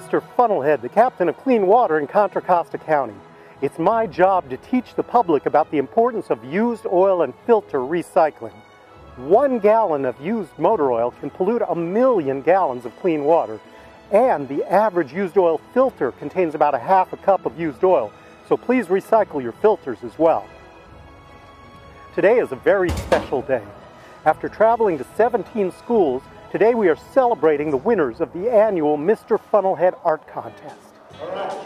Mr. Funnelhead, the captain of clean water in Contra Costa County. It's my job to teach the public about the importance of used oil and filter recycling. One gallon of used motor oil can pollute a million gallons of clean water, and the average used oil filter contains about a half a cup of used oil, so please recycle your filters as well. Today is a very special day. After traveling to 17 schools, today we are celebrating the winners of the annual Mr. Funnelhead Art Contest.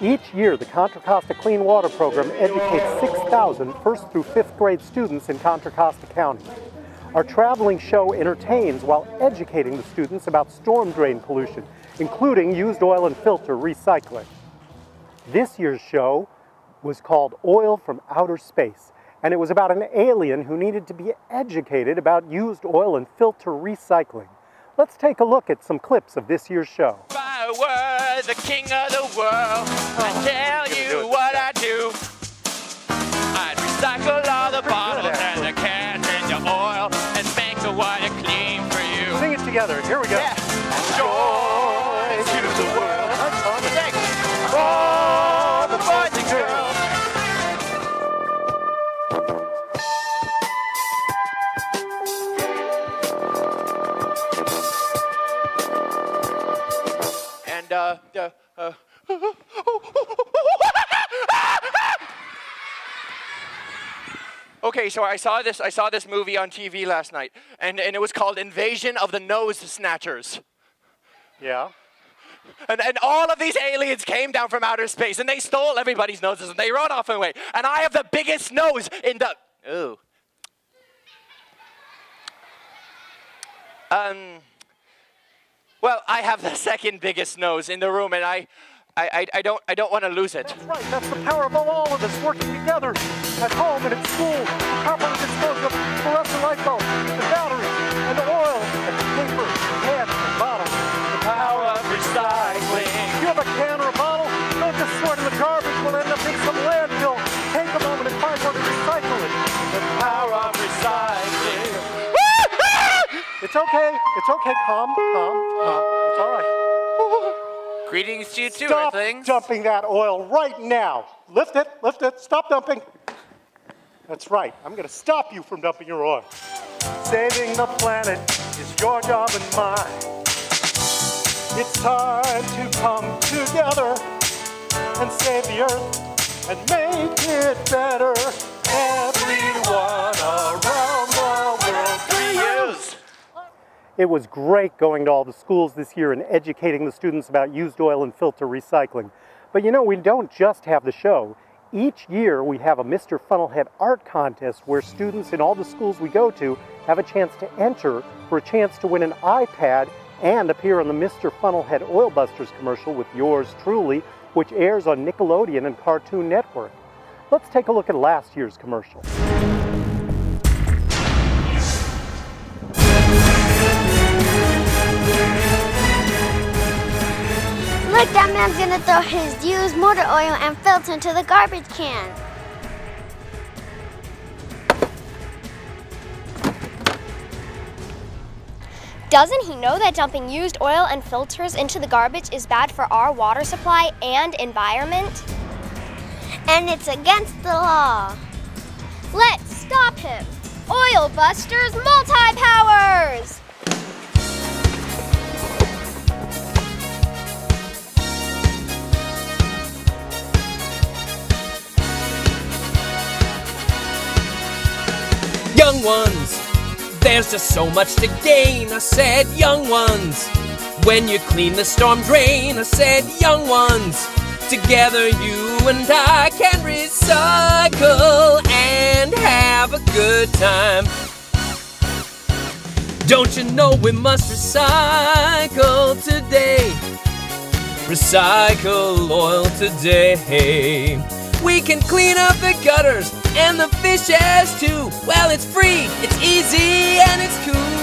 Each year, the Contra Costa Clean Water Program educates 6,000 first through fifth grade students in Contra Costa County. Our traveling show entertains while educating the students about storm drain pollution, including used oil and filter recycling. This year's show was called Oil from Outer Space, and it was about an alien who needed to be educated about used oil and filter recycling. Let's take a look at some clips of this year's show. If I were the king of the world, oh, I'd tell you what I do. I'd recycle all the bottles and the cans and the oil and make the water clean for you. Sing it together. Here we go. Yeah. Okay, so I saw this I saw this movie on TV last night and, and it was called Invasion of the Nose Snatchers. Yeah. And, and all of these aliens came down from outer space and they stole everybody's noses and they run off away. And I have the biggest nose in the. Ooh. Um. Well, I have the second biggest nose in the room, and I, I, I, I don't, I don't want to lose it. That's right. That's the power of all of us working together at home and at school. Properly dispose of fluorescent light bulbs, the batteries, and the oil, and the paper, cans, and bottles. The power of recycling. If you have a can or a bottle, don't just throw it in the garbage. We'll end up in some landfill. Take a moment and find where to recycle it. The Power of recycling. It's okay. It's okay. Calm, calm, calm. It's all right. Greetings to you too, Stop Earthlings. dumping that oil right now. Lift it, lift it, stop dumping. That's right, I'm gonna stop you from dumping your oil. Saving the planet is your job and mine. It's time to come together and save the earth and make it better. It was great going to all the schools this year and educating the students about used oil and filter recycling. But you know, we don't just have the show. Each year we have a Mr. Funnelhead art contest where students in all the schools we go to have a chance to enter for a chance to win an iPad and appear on the Mr. Funnelhead Oil Busters commercial with yours truly, which airs on Nickelodeon and Cartoon Network. Let's take a look at last year's commercial. Look, that man's gonna throw his used motor oil and filter into the garbage can. Doesn't he know that dumping used oil and filters into the garbage is bad for our water supply and environment? And it's against the law. Let's stop him! Oil Busters multi-powers! Young ones, there's just so much to gain. I said, young ones, when you clean the storm drain. I said, young ones, together you and I can recycle and have a good time. Don't you know we must recycle today? Recycle oil today. We can clean up the gutters and the fishes too. Well, it's free, it's easy, and it's cool.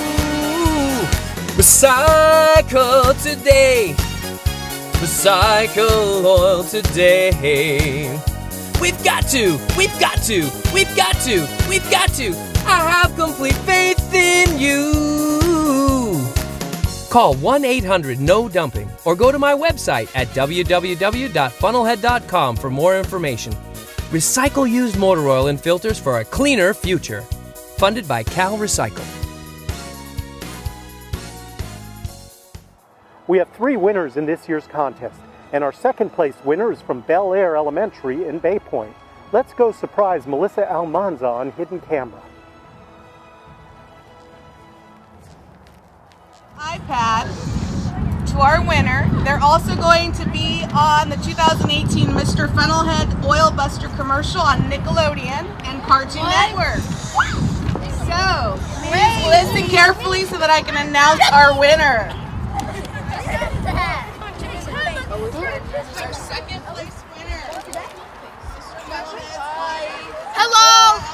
Recycle today. Recycle oil today. We've got to, we've got to, we've got to, we've got to. I have complete faith in you. Call 1 800 No Dumping or go to my website at www.funnelhead.com for more information. Recycle used motor oil and filters for a cleaner future. Funded by CalRecycle. We have three winners in this year's contest, and our second place winner is from Bel Air Elementary in Bay Point. Let's go surprise Melissa Almanza on hidden camera. iPad to our winner. They're also going to be on the 2018 Mr. Funnelhead Oil Buster commercial on Nickelodeon and Cartoon Network. So, please listen carefully so that I can announce our winner. Our second place winner. Hello!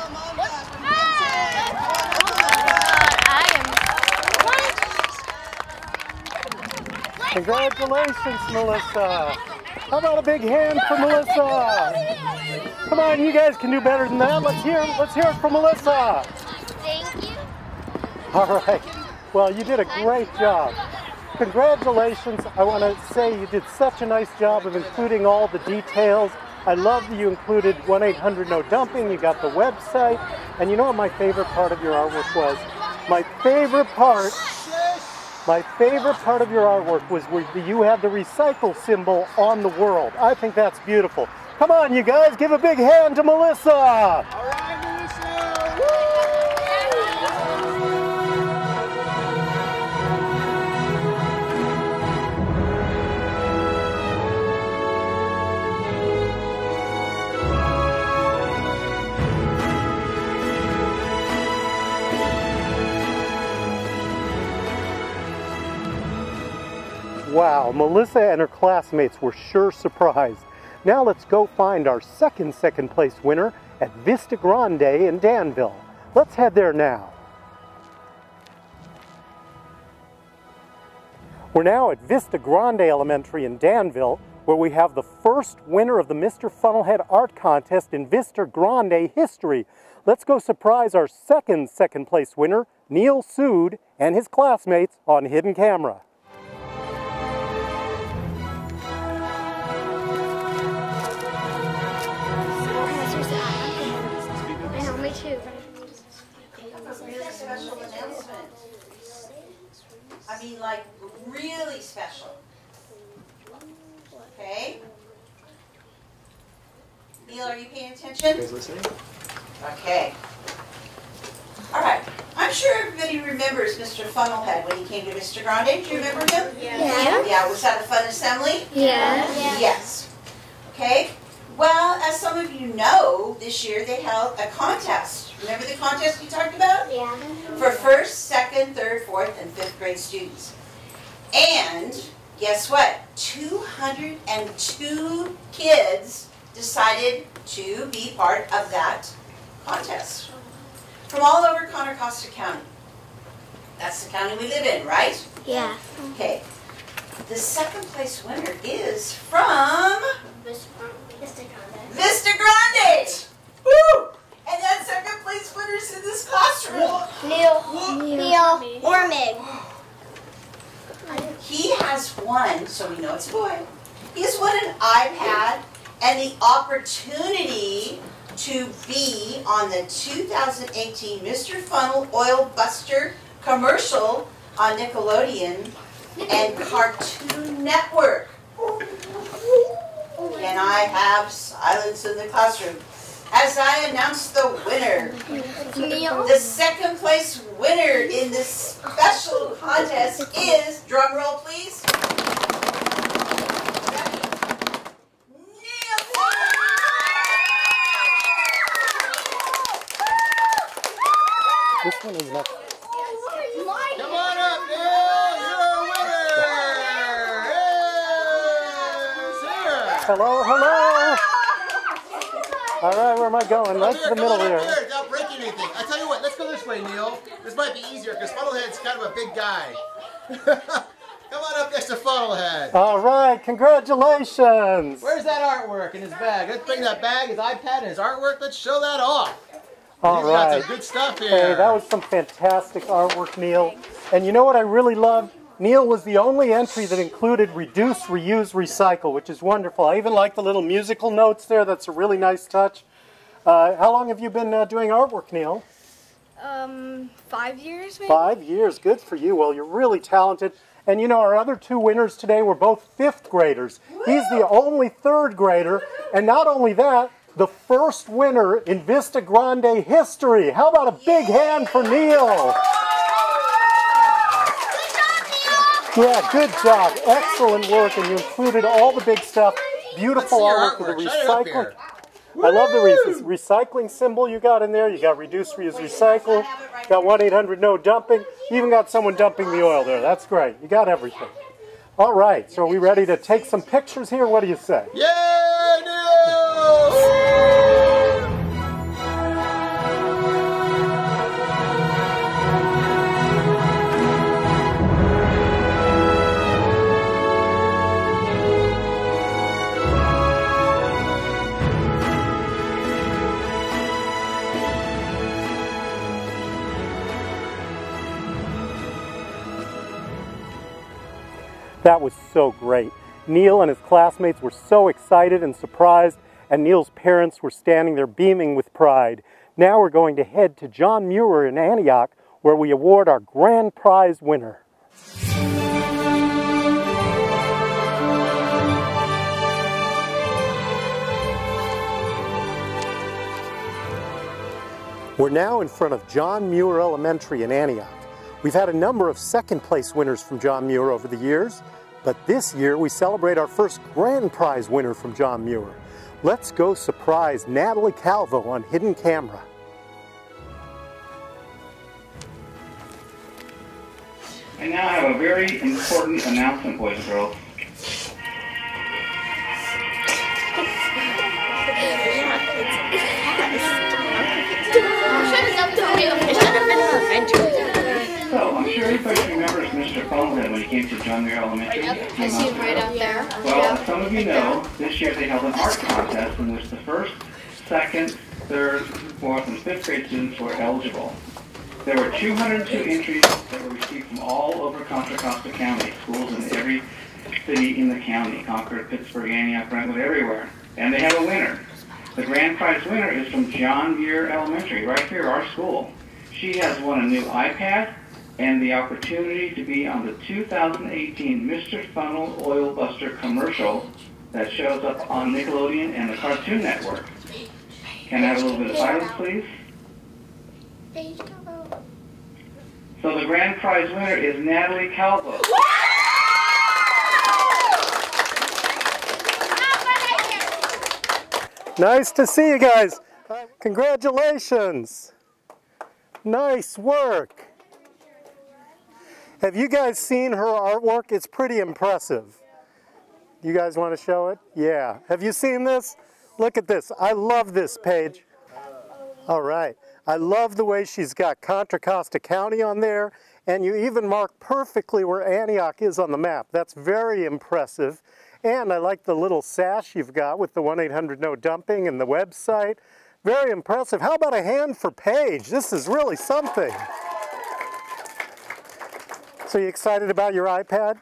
Congratulations, Melissa. How about a big hand for Melissa? Come on, you guys can do better than that. Let's hear, let's hear it from Melissa. Thank you. All right. Well, you did a great job. Congratulations. I want to say you did such a nice job of including all the details. I love that you included 1 800 No Dumping. You got the website. And you know what my favorite part of your artwork was? My favorite part, my favorite part of your artwork was where you have the recycle symbol on the world. I think that's beautiful. Come on, you guys, give a big hand to Melissa. Melissa and her classmates were sure surprised. Now let's go find our second second place winner at Vista Grande in Danville. Let's head there now. We're now at Vista Grande Elementary in Danville, where we have the first winner of the Mr. Funnelhead Art Contest in Vista Grande history. Let's go surprise our second second place winner, Neil Sood, and his classmates on Hidden Camera. Me too. special announcement. I mean, like, really special. Okay? Neil, are you paying attention? listening? Okay. All right. I'm sure everybody remembers Mr. Funnelhead when he came to Mr. Grande. Do you remember him? Yeah. Yeah, yeah was that a fun assembly? Yeah. Yes. Okay. Well, as some of you know, this year they held a contest. Remember the contest we talked about? Yeah. For first, second, third, fourth, and fifth grade students. And guess what? 202 kids decided to be part of that contest from all over Contra Costa County. That's the county we live in, right? Yeah. Okay. The second place winner is from Vista Grande. Woo! And that second place winner's in this classroom. Neil. Neil. Or Mig. He has won, so we know it's a boy. He's won an iPad and the opportunity to be on the 2018 Mr. Funnel Oil Buster commercial on Nickelodeon and Cartoon Network. Can I have silence in the classroom? As I announce the winner, the second place winner in this special contest is, drum roll please. Neil This one is next. Come on up, Neil! You're a winner! Hey, Sarah! Hello, hello. All right, where am I going? Right to the middle on up here. here without breaking anything. I tell you what, let's go this way, Neil. This might be easier because Funnelhead's kind of a big guy. come on up next to Funnelhead. All right, congratulations. Where's that artwork in his bag? Let's bring that bag, his iPad, and his artwork. Let's show that off. All He's got some good stuff here. Hey, that was some fantastic artwork, Neil. And you know what I really loved? Neil was the only entry that included reduce, reuse, recycle, which is wonderful. I even like the little musical notes there. That's a really nice touch. Uh, how long have you been uh, doing artwork, Neil? Um, five years maybe? Five years. Good for you. Well, you're really talented. And you know, our other two winners today were both fifth graders. He's the only third grader. And not only that, the first winner in Vista Grande history. How about a big hand for Neil? Yeah, good job. Excellent work. And you included all the big stuff. Beautiful artwork with the recycling. I love the re- recycling symbol you got in there. You got reduce, reuse, recycle. Got 1-800-NO-DUMPING. You even got someone dumping the oil there. That's great. You got everything. All right, so are we ready to take some pictures here? What do you say? Yay, That was so great. Neil and his classmates were so excited and surprised, and Neil's parents were standing there beaming with pride. Now we're going to head to John Muir in Antioch, where we award our grand prize winner. We're now in front of John Muir Elementary in Antioch. We've had a number of second place winners from John Muir over the years, but this year we celebrate our first grand prize winner from John Muir. Let's go surprise Natalie Calvo on hidden camera. I now have a very important announcement, boys and girls. Sure everybody remembers Mr. Funnelhead when he came to John Muir Elementary. I see him right up there. Well, as some of you know, this year they held an art contest in which the first, second, third, fourth, and fifth grade students were eligible. There were 202 entries that were received from all over Contra Costa County, schools in every city in the county, Concord, Pittsburg, Antioch, Brentwood, everywhere. And they have a winner. The grand prize winner is from John Muir Elementary, right here, our school. She has won a new iPad and the opportunity to be on the 2018 Mr. Funnel Oil Buster commercial that shows up on Nickelodeon and the Cartoon Network. Can I have a little bit of silence, please? So the grand prize winner is Natalie Calvo. Nice to see you guys. Congratulations. Nice work. Have you guys seen her artwork? It's pretty impressive. You guys want to show it? Yeah. Have you seen this? Look at this. I love this page. All right. I love the way she's got Contra Costa County on there, and you even mark perfectly where Antioch is on the map. That's very impressive. And I like the little sash you've got with the 1-800-NO-DUMPING and the website. Very impressive. How about a hand for Paige? This is really something. So you excited about your iPad?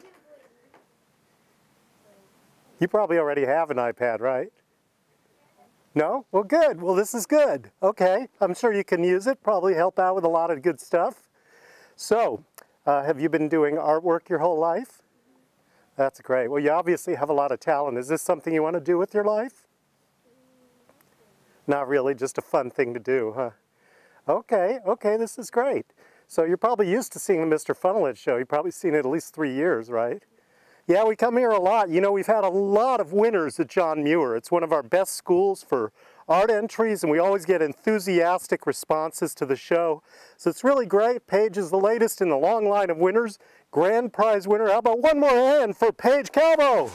You probably already have an iPad, right? No? Well, good. Well, this is good. Okay. I'm sure you can use it. Probably help out with a lot of good stuff. So, uh, have you been doing artwork your whole life? That's great. Well, you obviously have a lot of talent. Is this something you want to do with your life? Not really, just a fun thing to do, huh? Okay, okay, this is great. So you're probably used to seeing the Mr. Funnelhead show. You've probably seen it at least three years, right? Yeah, we come here a lot. You know, we've had a lot of winners at John Muir. It's one of our best schools for art entries, and we always get enthusiastic responses to the show. So it's really great. Paige is the latest in the long line of winners. Grand prize winner. How about one more hand for Paige Calvo?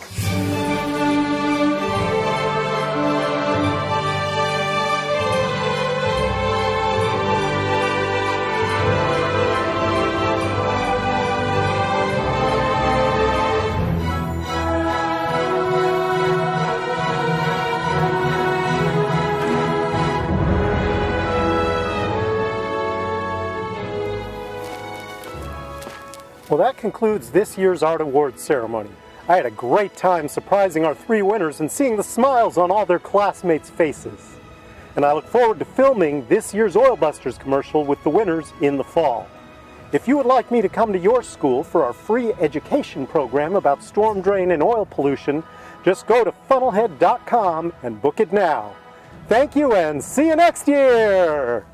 Well, that concludes this year's Art Awards ceremony. I had a great time surprising our three winners and seeing the smiles on all their classmates' faces. And I look forward to filming this year's Oil Busters commercial with the winners in the fall. If you would like me to come to your school for our free education program about storm drain and oil pollution, just go to funnelhead.com and book it now. Thank you and see you next year!